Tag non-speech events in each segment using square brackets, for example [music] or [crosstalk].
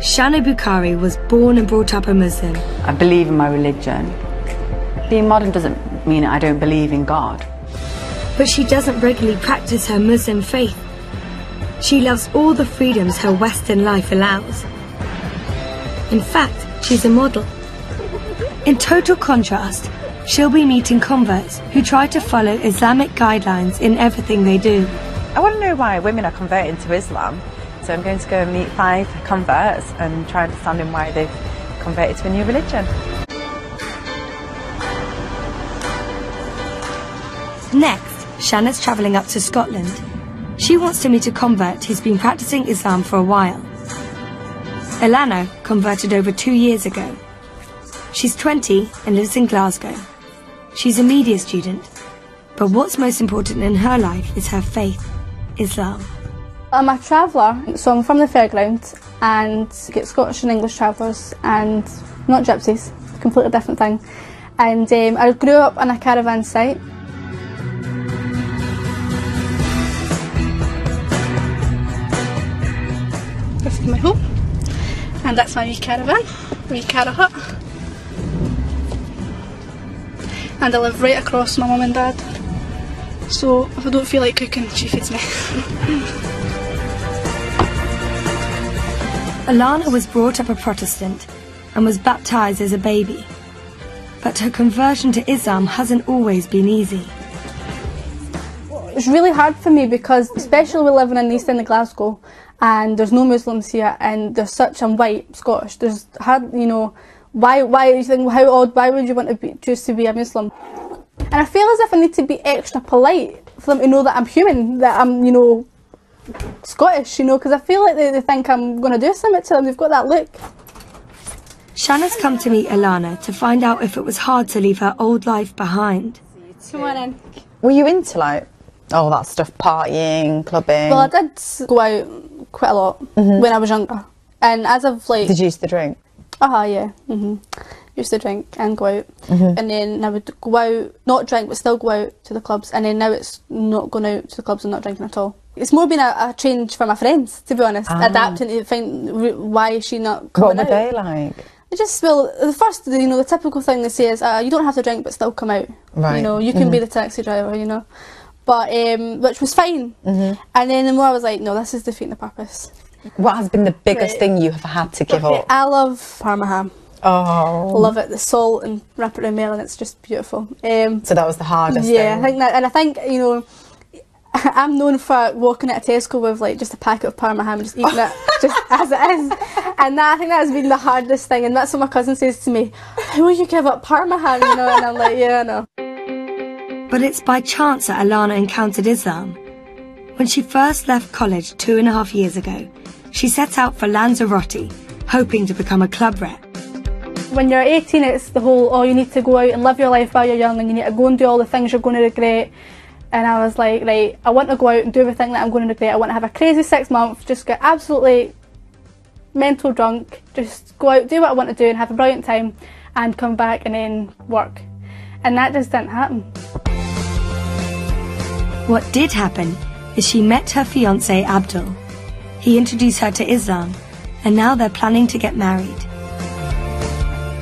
Shanna Bukhari was born and brought up a Muslim. I believe in my religion. Being modern doesn't mean I don't believe in God. But she doesn't regularly practice her Muslim faith. She loves all the freedoms her Western life allows. In fact, she's a model. In total contrast, she'll be meeting converts who try to follow Islamic guidelines in everything they do. I want to know why women are converting to Islam. So I'm going to go and meet five converts and try and understanding why they've converted to a new religion. Next, Shanna's travelling up to Scotland. She wants to meet a convert who's been practicing Islam for a while. Alana converted over two years ago. She's 20 and lives in Glasgow. She's a media student, but what's most important in her life is her faith, Islam. I'm a traveller, so I'm from the fairground and get Scottish and English travellers and not gypsies, completely different thing. And um, I grew up on a caravan site. This is my home, and that's my wee caravan, wee cara hut. And I live right across my mum and dad. So if I don't feel like cooking, she feeds me. [laughs] Alana was brought up a Protestant and was baptized as a baby. But her conversion to Islam hasn't always been easy. It's really hard for me because, especially we're living in the east end of Glasgow, and there's no Muslims here, and there's such I'm white Scottish. There's hard, you know, why why you think how odd? Why would you want to be, choose to be a Muslim? And I feel as if I need to be extra polite for them to know that I'm human, that I'm you know Scottish, you know, because I feel like they, they think I'm going to do something to them. They've got that look. Shanna's come to meet Alana to find out if it was hard to leave her old life behind. Come on in. Were you into like all that stuff, partying, clubbing? Well, I did go out quite a lot when I was younger, and as of like, Did you used to drink? ah yeah, hmm used to drink and go out, and then I would go out, not drink, but still go out to the clubs, and then now it's not going out to the clubs and not drinking at all. It's more been a, a change for my friends, to be honest, adapting to find why is she not What coming were out. they like? It just well, the first, you know, the typical thing they say is, uh, you don't have to drink, but still come out. Right. You know, you can be the taxi driver. You know, but um, which was fine. And then the more I was like, no, this is defeating the purpose. What has been the biggest Right. thing you have had to give Okay, up? I love Parma ham. Oh. Love it. The salt and wrap it around melon. It's just beautiful. Um, So that was the hardest yeah, thing. I think that, and I think you know. [laughs] I'm known for walking at a Tesco with like just a packet of Parma ham and just eating it [laughs] just as it is. And that I think that has been the hardest thing. And that's what my cousin says to me, How will you give up Parma ham? You know, and I'm like, Yeah, I know. But it's by chance that Alana encountered Islam. When she first left college two and a half years ago, she set out for Lanzarote, hoping to become a club rep. When you're 18, it's the whole, oh, you need to go out and live your life while you're young and you need to go and do all the things you're going to regret. And I was like, right, I want to go out and do everything that I'm going to regret. I want to have a crazy six months, just get absolutely mental drunk, just go out, do what I want to do and have a brilliant time and come back and then work. And that just didn't happen. What did happen is she met her fiance Abdul. He introduced her to Islam, and now they're planning to get married.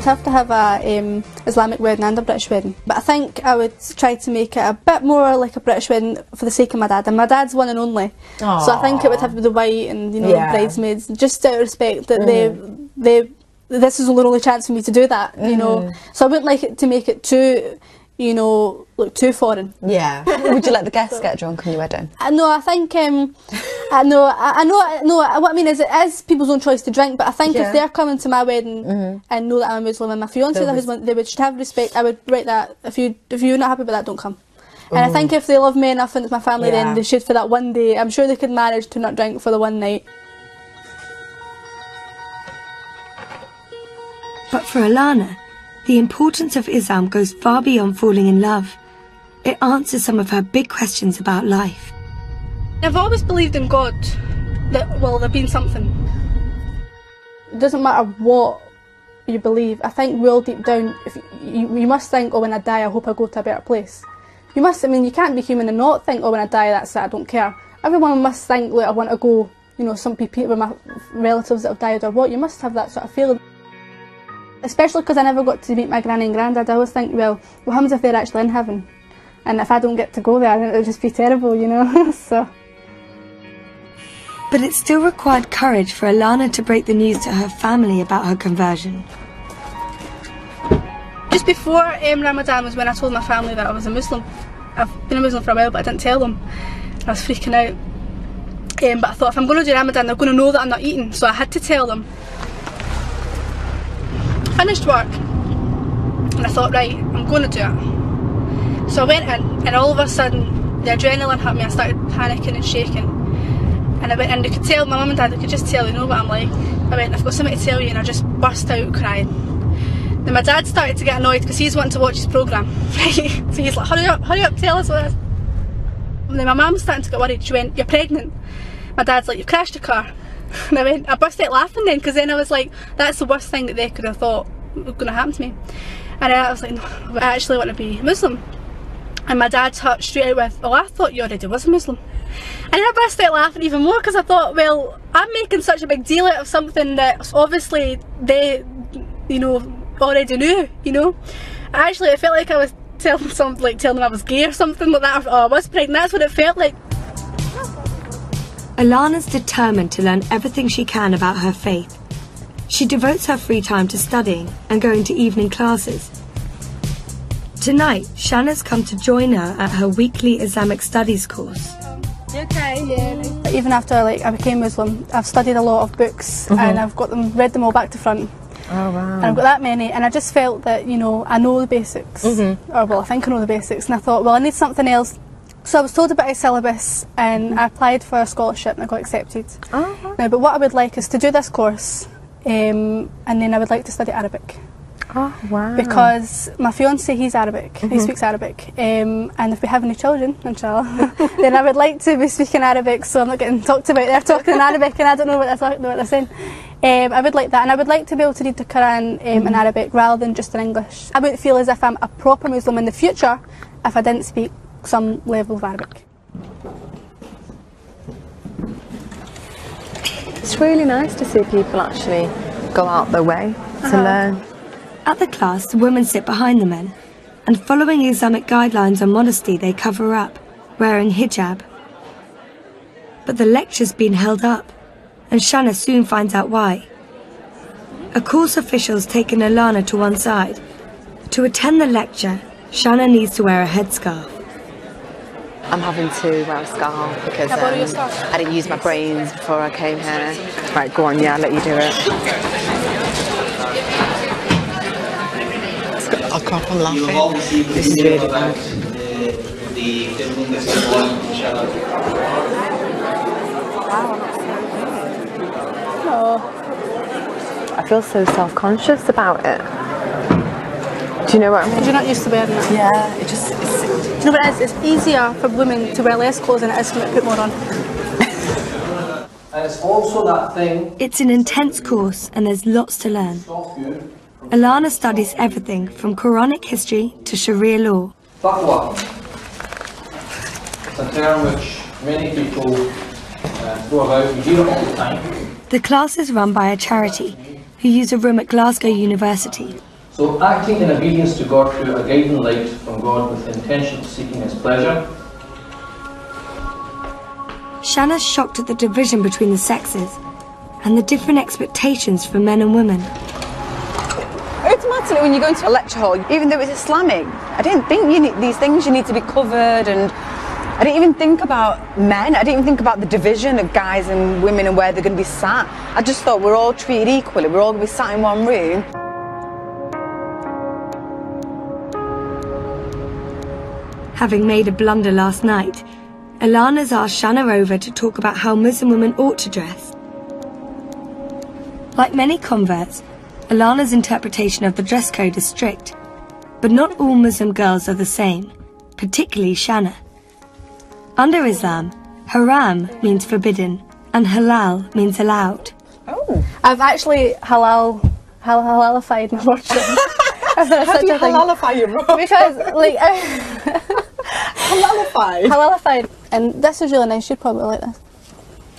I'd have to have a um, Islamic wedding and a British wedding. But I think I would try to make it a bit more like a British wedding for the sake of my dad. And my dad's one and only. So I think it would have to be the white and, you know, Yeah. bridesmaids, just out of respect that they, they, this is the only chance for me to do that, you know. So I wouldn't like it to make it too, you know, look too foreign. Yeah. [laughs] Would you let the guests get drunk on your wedding? I know. I think. Um, I know. I, I know. No. What I mean is, it is people's own choice to drink. But I think Yeah. Mm-hmm. if they're coming to my wedding and know that I'm a Muslim and my fiance They'll that they would should have respect. I would write that. If you if you're not happy with that, don't come. And I think if they love me enough and it's my family, Yeah. then they should for that one day. I'm sure they could manage to not drink for the one night. But for Alana, the importance of Islam goes far beyond falling in love. It answers some of her big questions about life. I've always believed in God. That well, there been something. It doesn't matter what you believe. I think well deep down, if you, you must think, oh, when I die, I hope I go to a better place. You must. I mean, you can't be human and not think, oh, when I die, that's it. I don't care. Everyone must think, like, I want to go you know, some people with my relatives that have died or what. You must have that sort of feeling. Especially because I never got to meet my granny and granddad. I always think, well, what happens if they're actually in heaven? And if I don't get to go there, then it would just be terrible, you know. [laughs] so. But it still required courage for Alana to break the news to her family about her conversion. Just before um, Ramadan was when I told my family that I was a Muslim. I've been a Muslim for a while, but I didn't tell them. I was freaking out. Um, but I thought if I'm going to do Ramadan, they're going to know that I'm not eating, so I had to tell them. Finished work, and I thought, right, I'm going to do it. So I went in, and all of a sudden, the adrenaline hit me. I started panicking and shaking. And I went in, they could tell, my mum and dad, they could just tell, they know what I'm like. I went, I've got something to tell you, and I just burst out crying. Then my dad started to get annoyed because he's wanting to watch his programme. [laughs] So he's like, hurry up, hurry up, tell us what it is. And then my mum's starting to get worried. She went, You're pregnant. My dad's like, You've crashed a car. [laughs] And I went, I burst out laughing then because then I was like, That's the worst thing that they could have thought was going to happen to me. And I was like, No, I actually want to be Muslim. And my dad touched straight out with, Oh, I thought you already was a Muslim. And I burst out laughing even more because I thought, Well, I'm making such a big deal out of something that obviously they, you know, already knew, you know. Actually, it felt like I was telling [laughs] some like telling them I was gay or something like that. Or, I was pregnant. That's what it felt like. Alana's determined to learn everything she can about her faith. She devotes her free time to studying and going to evening classes. Tonight, Shanna's come to join her at her weekly Islamic studies course. Okay, yeah. Even after like I became Muslim, I've studied a lot of books uh-huh. and I've got them read them all back to front. Oh wow. And I've got that many, and I just felt that you know I know the basics, or well, I think I know the basics, and I thought, well, I need something else. So I was told about a syllabus, and I applied for a scholarship, and I got accepted. Oh, Now, but what I would like is to do this course, um, and then I would like to study Arabic oh wow. because my fiance he's Arabic, he speaks Arabic, um, and if we have any children, inshallah, [laughs] then I would like to be speaking Arabic, so I'm not getting talked about. They're talking in Arabic, and I don't know what they're talking, what they're saying. Um, I would like that, and I would like to be able to read the Quran um, in Arabic rather than just in English. I wouldn't feel as if I'm a proper Muslim in the future if I didn't speak some level of Arabic. It's really nice to see people actually go out their way to uh-huh. learn. At the class, the women sit behind the men, and following Islamic guidelines on modesty, they cover up, wearing hijab. But the lecture's been held up, and Shanna soon finds out why. A course official's taken Alana to one side. To attend the lecture, Shanna needs to wear a headscarf. I'm having to wear a scarf because I um. I didn't use my brains before I came here. Right, go on, yeah, I'll let you do it. I can't I'm You have laughing. all received This is the really bad. about the the film that's one, inshallah. I feel so self-conscious about it. Do you know what I mean? Because you're not used to wearing it. Yeah, it just it's, Do you know what it is? It's easier for women to wear less clothes than it is to put more on. And it's also that thing It's an intense course, and there's lots to learn. Alana studies everything from Quranic history to Sharia law. taqwa. It's a term which many people uh, throw about. We hear it all the time. The class is run by a charity who use a room at Glasgow University. So acting in obedience to God through a guiding light from God with the intention of seeking His pleasure. Shanna's shocked at the division between the sexes and the different expectations for men and women. automatically when you go into a lecture hall, even though it's Islamic, I didn't think you need these things. You need to be covered, and I didn't even think about men. I didn't even think about the division of guys and women and where they're going to be sat. I just thought we're all treated equally. We're all going to be sat in one room. Having made a blunder last night, Alana's asked Shanna over to talk about how Muslim women ought to dress. Like many converts, Alana's interpretation of the dress code is strict, but not all Muslim girls are the same, particularly Shanna. Under Islam, haram means forbidden and halal means allowed. Oh, I've actually halal, hal halalified my wardrobe. How do you halalify your robe? Because, like, [laughs] [laughs] Halalify? halalified. And this is really nice. You'd probably like this.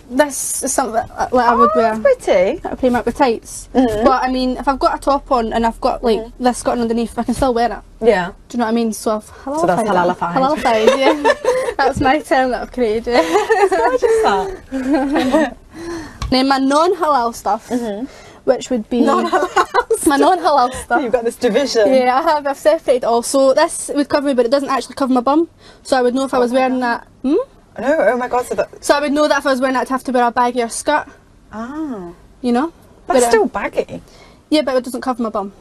this is something that, like, I would Oh, wear. that's pretty. I came out with tights. Mm-hmm. But I mean, if I've got a top on and I've got like mm-hmm. this skirt underneath, I can still wear it. Yeah. Do you know what I mean? So I've halalified. So that's halalified. Halalified, yeah. [laughs] that's my term that I've created. Just that. then my non-halal stuff, mm-hmm. Which would be [laughs] my non-halal stuff. You've got this division. Yeah, I have. I've separated all. So this would cover me, but it doesn't actually cover my bum. So I would know if I was wearing that. Hmm? No, oh my god, so that. So I would know that if I was wearing that, I'd have to wear a baggier skirt. Ah. You know? That's But, still baggy. Yeah, but it doesn't cover my bum.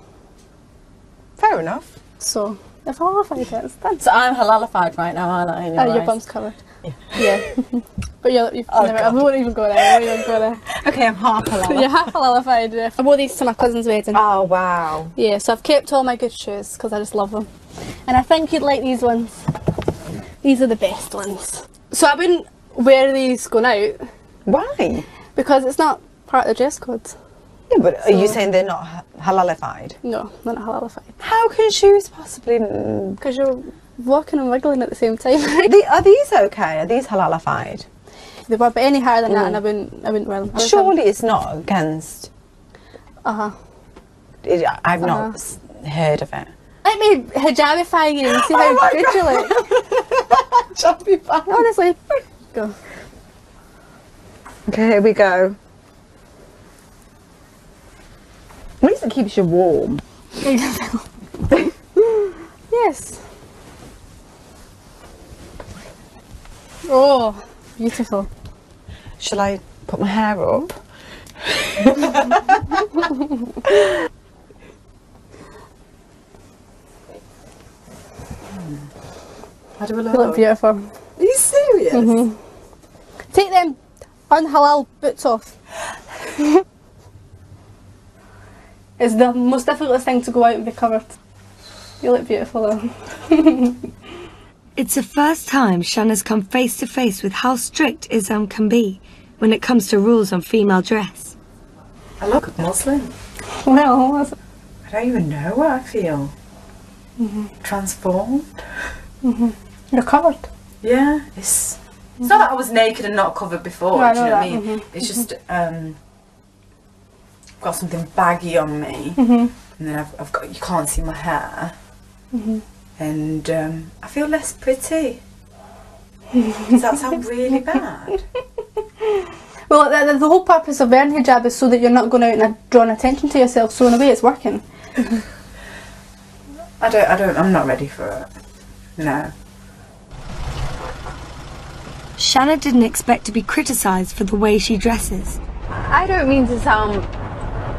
Fair enough. So if I halalified done. So I'm halalified right now, aren't I? Oh, your bum's covered. Yeah. but you're, you've Oh, never, I God. won't even go there. I won't even go there. Okay, I'm half halal. You're half halalified. Yeah. I wore these to my cousin's wedding. Oh wow. Yeah, so I've kept all my good shoes because I just love them. And I think you'd like these ones. These are the best ones. So I wouldn't wear these going out Why? because it's not part of the dress code. Yeah, but are you saying they're not halalified? No, they're not halalified. How can shoes possibly? mm, Because you're walking and wiggling at the same time. [laughs] The, are these okay? Are these halalified? they were, but any higher than that, and I wouldn't, I wouldn't wear them. Surely it's not against. Uh huh. It, I've not Uh-huh. heard of it. Let me hijabify you and see [laughs] how Oh good you look. Shopify. [laughs] Honestly, go. Okay, here we go. At least it keeps you warm. yes. Oh, beautiful. Shall I put my hair up? [laughs] How do I You look look? beautiful. Are you serious? Mm-hmm. Take them unhalal boots off. it's the most difficult thing to go out and be covered. You look beautiful though. [laughs] It's the first time Shanna's come face to face with how strict Islam can be when it comes to rules on female dress. I look Muslim. Well, I don't even know what I feel. Mm-hmm. Transformed. Mm-hmm. you're covered. Yeah, it's. It's not that I was naked and not covered before. No, do you know know what I that, mean? Mm-hmm. It's just um, got something baggy on me, Mm-hmm. and then I've, I've got you can't see my hair, and um, I feel less pretty. Does that sound really bad? [laughs] Well, the, the- the whole purpose of wearing hijab is so that you're not going out and drawing attention to yourself. So in a way, it's working. I don't. I don't. I'm not ready for it. No. Shanna didn't expect to be criticised for the way she dresses. I don't mean to sound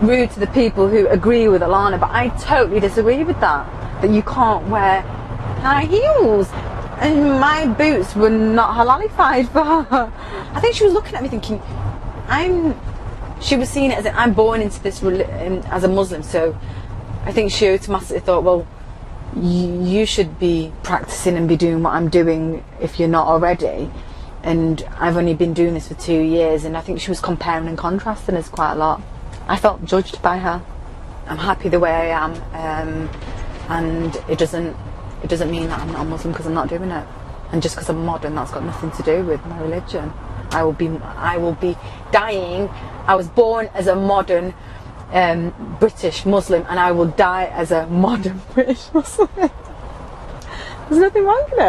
rude to the people who agree with Alana, but I totally disagree with that. That you can't wear high heels. And my boots were not halalified for her. I think she was looking at me thinking, I'm. She was seeing it as I'm born into this reli- as a Muslim, so I think she automatically thought, well, you should be practicing and be doing what I'm doing if you're not already. And I've only been doing this for two years, and I think she was comparing and contrasting us quite a lot. I felt judged by her. I'm happy the way I am, um, and it doesn't it doesn't mean that I'm not a Muslim because I'm not doing it. And just because I'm modern, that's got nothing to do with my religion. I will be I will be dying. I was born as a modern um, British Muslim, and I will die as a modern [laughs] British Muslim. [laughs] There's nothing wrong with it.